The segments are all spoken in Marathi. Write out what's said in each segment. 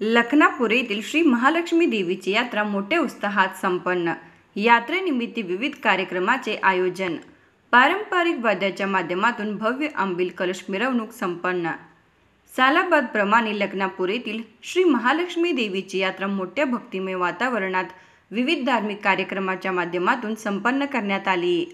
लखनापूर येथील श्री महालक्ष्मी देवीची यात्रा मोठ्या उत्साहात संपन्न. यात्रेनिमित्त विविध कार्यक्रमाचे आयोजन. पारंपरिक वाद्याच्या माध्यमातून भव्य आंबील कलश मिरवणूक संपन्न. सालाबादप्रमाणे लग्नापूर येथील श्री महालक्ष्मी देवीची यात्रा मोठ्या भक्तिमय वातावरणात विविध धार्मिक कार्यक्रमाच्या माध्यमातून संपन्न करण्यात आली.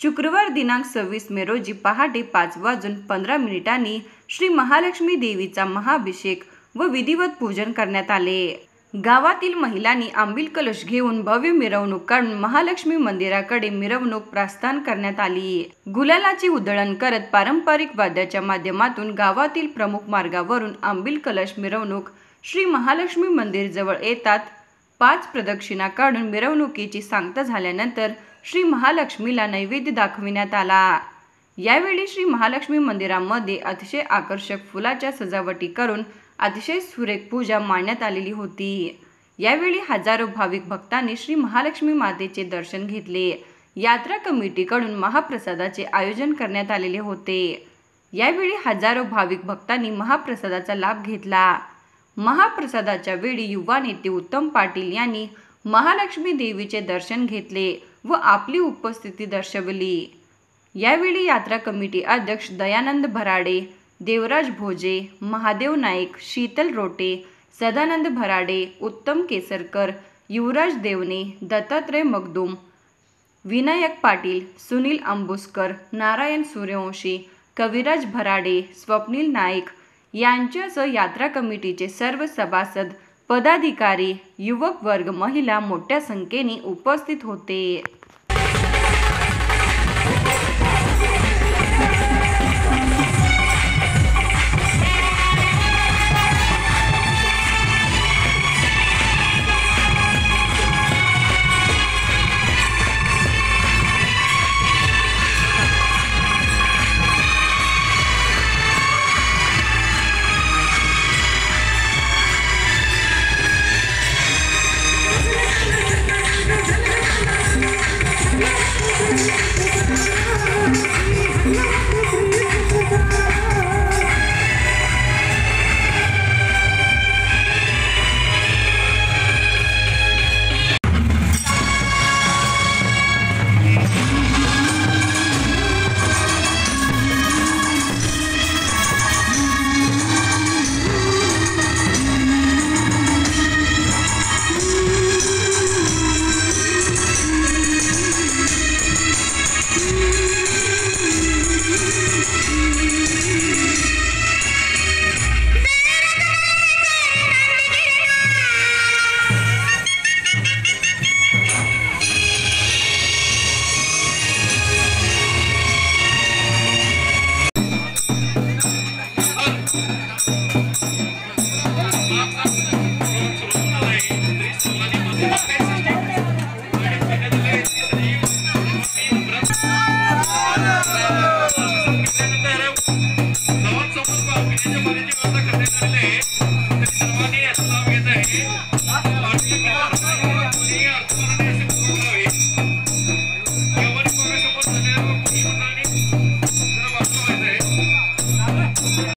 शुक्रवार दिनांक सव्वीस मे रोजी पहाटे पाच वाजून पंधरा मिनिटांनी श्री महालक्ष्मी देवीचा महाअभिषेक व विधिवत पूजन करण्यात आले. गावातील महिलांनी आंबील कलश घेऊन भव्य मिरवणूक काढून महालक्ष्मी मंदिराकडे मिरवणूक प्रस्थान करण्यात आली. गुलालाची उधळण करत पारंपरिक वाद्याच्या माध्यमातून गावातील प्रमुख मार्गावरून आंबील कलश मिरवणूक श्री महालक्ष्मी मंदिर जवळ येतात. पाच प्रदक्षिणा काढून मिरवणुकीची सांगता झाल्यानंतर श्री महालक्ष्मीला नैवेद्य दाखविण्यात आला. यावेळी श्री महालक्ष्मी मंदिरामध्ये अतिशय आकर्षक फुलाच्या सजावटी करून अतिशय सुरेख पूजा मांडण्यात आलेली होती. यावेळी हजारो भाविक भक्तांनी श्री महालक्ष्मी मातेचे दर्शन घेतले. यात्रा कमिटीकडून महाप्रसादाचे आयोजन करण्यात आलेले होते. यावेळी हजारो भाविक भक्तांनी महाप्रसादाचा लाभ घेतला. महाप्रसादाच्या वेळी युवा नेते उत्तम पाटील यांनी महालक्ष्मी देवीचे दर्शन घेतले व आपली उपस्थिती दर्शवली. यावेळी यात्रा कमिटी अध्यक्ष दयानंद भराडे देवराज भोजे महादेव नाईक शीतल रोटे सदानंद भराडे उत्तम केसरकर युवराज देवने दत्तात्रय मगदूम विनायक पाटील सुनील आंबुसकर नारायण सूर्यवंशी कविराज भराडे स्वप्नील नाईक यांच्यासह यात्रा कमिटीचे सर्व सभासद पदाधिकारी युवक वर्ग महिला मोठ्या संख्येने उपस्थित होते. Thank you.